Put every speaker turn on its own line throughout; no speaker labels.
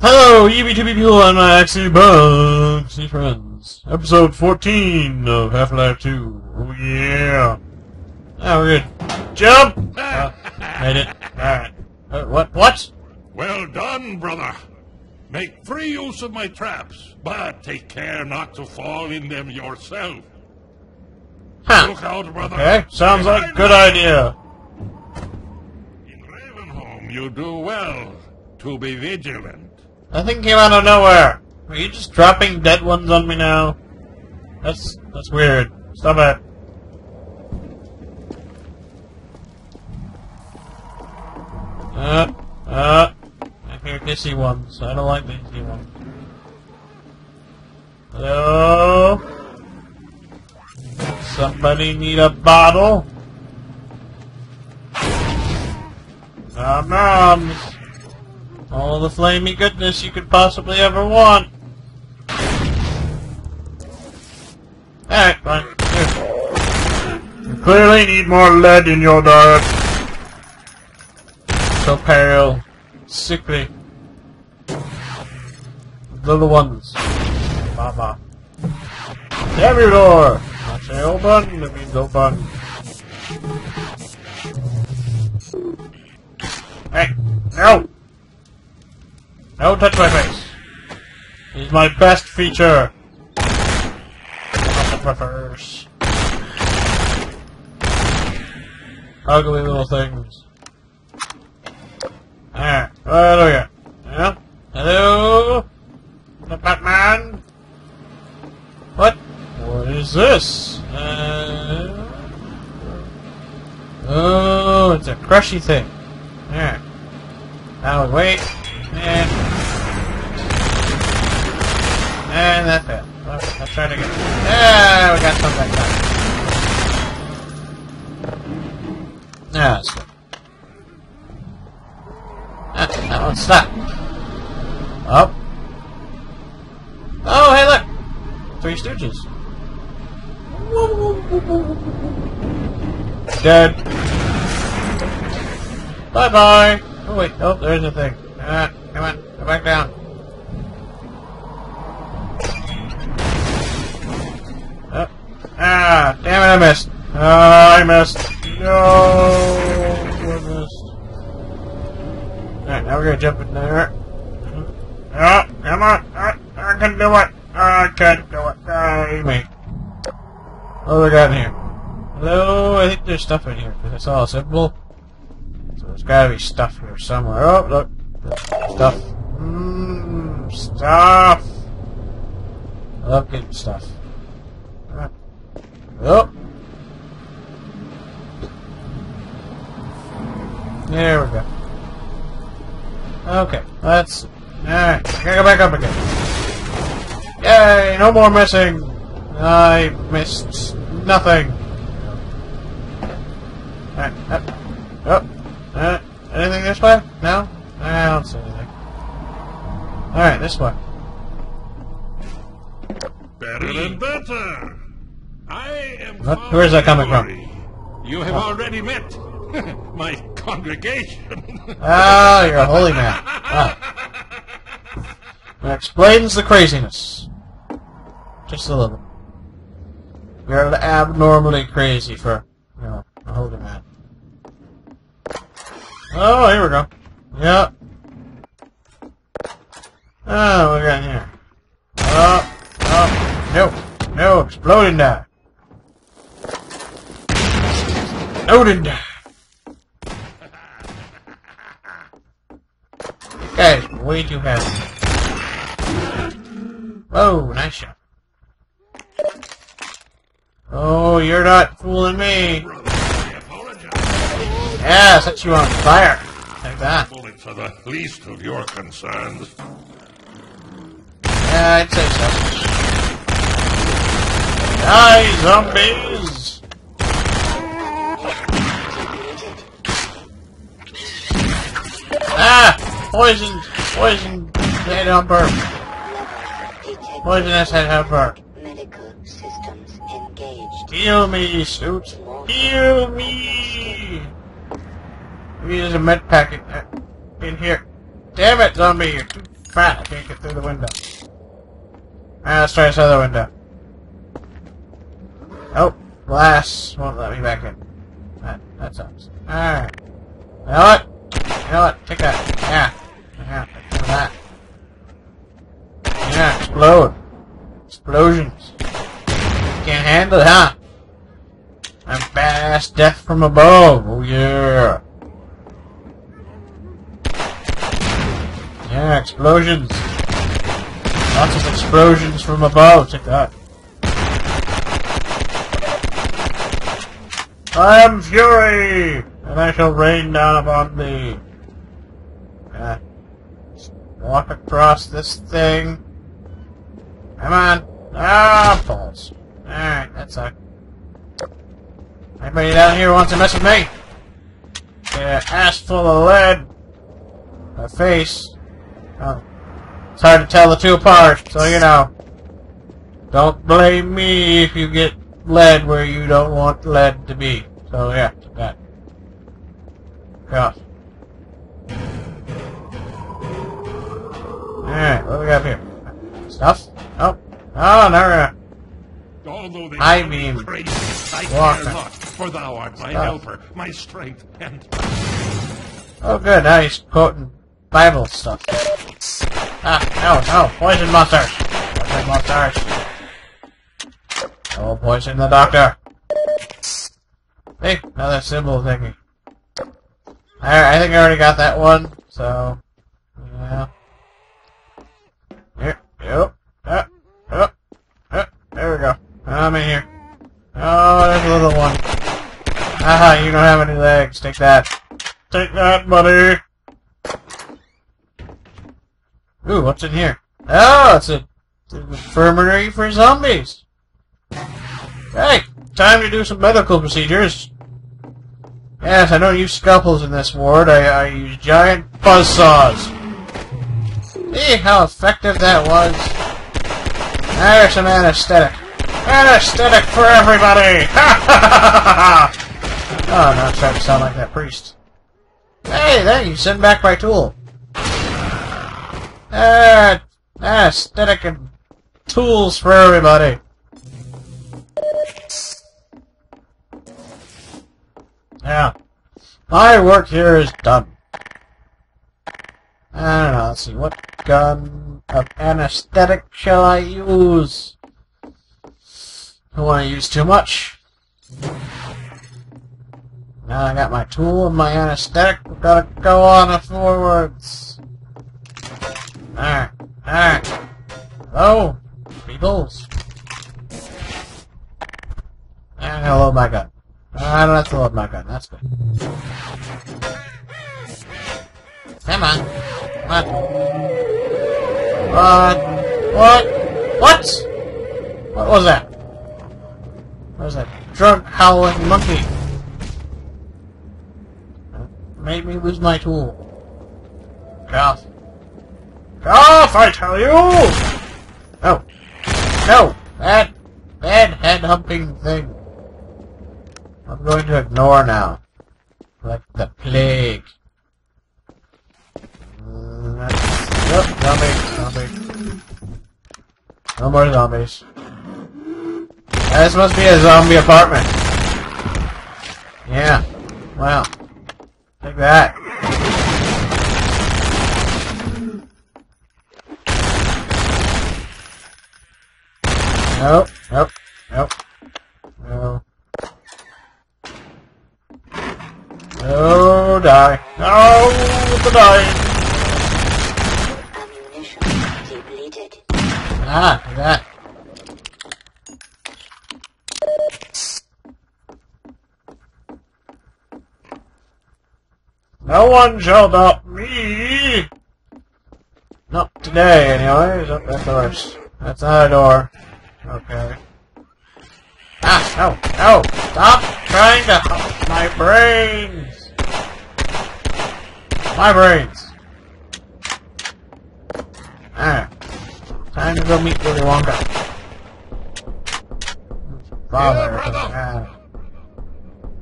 Hello, EB2B people and my Axie Bugs and friends. Episode 14 of Half-Life 2. Oh yeah. Ah, we're good. Jump! Uh, made it. Alright. Uh, what? What?
Well done, brother. Make free use of my traps, but take care not to fall in them yourself.
Huh.
Look out, brother.
Okay, sounds like a good idea.
In Ravenholm, you do well to be vigilant.
That thing came out of nowhere. Are you just dropping dead ones on me now? That's that's weird. Stop it. Uh, uh, Hear hissy ones. I don't like hissy ones. Hello? Somebody need a bottle? Nom noms. All the flamey goodness you could possibly ever want. Alright, fine. Here. You clearly need more lead in your diet. So pale. Sickly. Little ones. Mama. Door! I say open, it means open. Hey, no! Don't touch my face. Is my best feature. Not the preference. Ugly little things. Do we got? Yeah? Hello? The Batman? What? What is this? Uh... Oh, it's a crushy thing. Alright. Now we wait. And... And that failed. Well, let's try it again. Yeah, we got some that. Yeah, that's good. Ah, that one stopped. Up. Oh, hey Stooges. Dead. Bye bye. Oh wait, oh there's a thing. Ah, come on, go back down. Oh. Ah, damn it, I missed. Ah, I missed. No, I missed. Alright, now we're gonna jump in there. Ah, come on. Ah, I can do it. I can do it. Ah, me. What do we got in here? Hello? I think there's stuff in here, because I saw a symbol. So there's gotta be stuff here somewhere. Oh, look. Stuff. Mmm, stuff. I love getting stuff. Ah. Oh. There we go. Okay, let's... Alright, gotta go back up again. Yay, no more missing! I missed nothing. Alright, up. Oh, uh, anything this way? No? I don't see anything. Alright, this way.
Better and better. I am.
What? Where's that coming from?
You have already met my congregation.
Oh, you're a holy man. Ah. That explains the craziness. Just a little. You're abnormally crazy for, you know, a holy man. Oh, here we go. Yep. Oh, what we got here? Oh, oh, no, no, exploding die. Exploding die. Guys, way too heavy. Whoa, nice shot. Oh, you're not fooling me. Yeah, set you on fire. Like that.
Bullets are the least of your concerns.
Yeah, I'd say so. Die, zombies! Ah! Poisoned! Poisoned head on bird. Poisonous head on bird. Heal me, suit. Heal me! Maybe there's a med packet uh, in here. Damn it, zombie! You're too fat. I can't get through the window. Alright, let's try this other window. Oh, glass won't let me back in. That, that sucks. Alright. You know what? You know what? Take that. Yeah. Yeah, that. Yeah, explode. Explosions. Can't handle it, huh? I'm death from above. Oh yeah. Yeah, explosions. Lots of explosions from above. Take that. I am Fury, and I shall rain down upon thee. Yeah. Walk across this thing. Come on. Ah, balls. Alright, that sucked. Anybody down here wants to mess with me? Get ass full of lead. My face. Oh. It's hard to tell the two apart, so you know. Don't blame me if you get lead where you don't want lead to be. So yeah, that. Cross. Alright, what do we got here? Stuff? Oh. Oh, no, no.
Although they
I mean,
crazy, I
Walker.
care not, for thou art my
Stuff.
helper, my strength, and
Oh, good. Now he's quoting Bible stuff. Ah, no, no. Poison monsters. Poison monsters. Oh, poison the doctor. Hey, another symbol thingy. I, I think I already got that one, so... Yeah. Here, yep. Uh, uh, uh, there we go. I'm in here. Oh, there's a little one. Haha, you don't have any legs. Take that. Take that, buddy. Ooh, what's in here? Oh, it's a, it's an infirmary for zombies. Hey, time to do some medical procedures. Yes, I don't use scalpels in this ward. I, I use giant buzzsaws. See how effective that was? There's some anesthetic. Anesthetic for everybody! Oh, now it's starting to sound like that priest. Hey, there, you sent back my tool. Uh, aesthetic and tools for everybody. Yeah. My work here is done. I don't know, let's see, what gun of anesthetic shall I use? Don't want to use too much. Now I got my tool and my anesthetic. We've got to go on and forwards. Alright, alright. Hello. I'm gonna load my gun. I don't have to load my gun, that's good. Come on. What? What? What? What? What was that? What was that? drunk howling monkey. Made me lose my tool. Get off. I tell you! No. No! That bad head humping thing. I'm going to ignore now. Like the plague. Nope, zombies, zombies. No more zombies. This must be a zombie apartment. Yeah. Wow. Take that. Nope, nope, nope. No. No, die. No, the die.
Ammunition depleted.
Ah, look at that. No one shall doubt me! Not today, anyways. Oh, that door's... That's not a door. Okay. Ah, no, no! Stop trying to help my brains! My brains! Alright. Time to go meet Willy Wonka. bother.
brother.
Uh,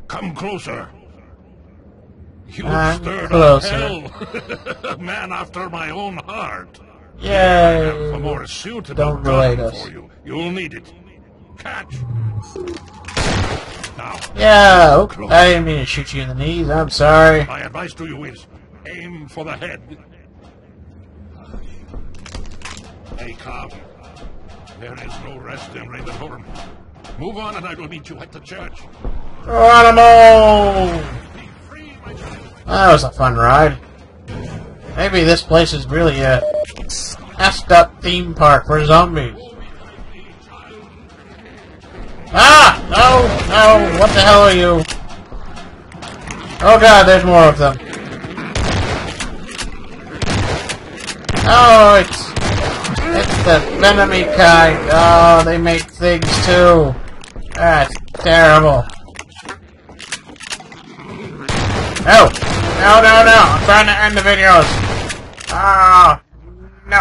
Come closer. You
I'm
stirred
closer.
up hell. Man after my own heart. Yeah,
I
have a more suitable
Don't relate us.
for you. You'll need it. Catch. Now,
Yeah, okay. I didn't mean to shoot you in the knees. I'm sorry.
my advice to you is aim for the head. Hey, Cobb. There is no rest in Ravenholm. Move on and I will meet you at the church.
Geronimo! That was a fun ride. Maybe this place is really a messed up theme park for zombies. Ah! No! No! What the hell are you? Oh god, there's more of them. Oh, it's... It's the venomy kind. Oh, they make things too. That's terrible. No! No, no, no! I'm trying to end the videos! Ah! no!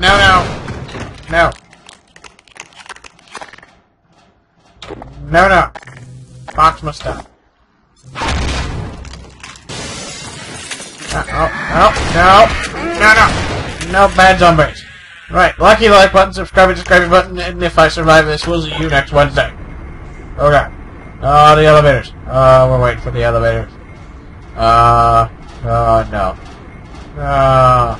No, no! No! No, no! Fox must stop. Uh, oh, no, no! No, no! No bad zombies! Right, lucky like button, subscribe, subscribe button, and if I survive this, we'll see you next Wednesday. Okay. Oh, the elevators. Oh, we're waiting for the elevators. Uh, oh no. Uh,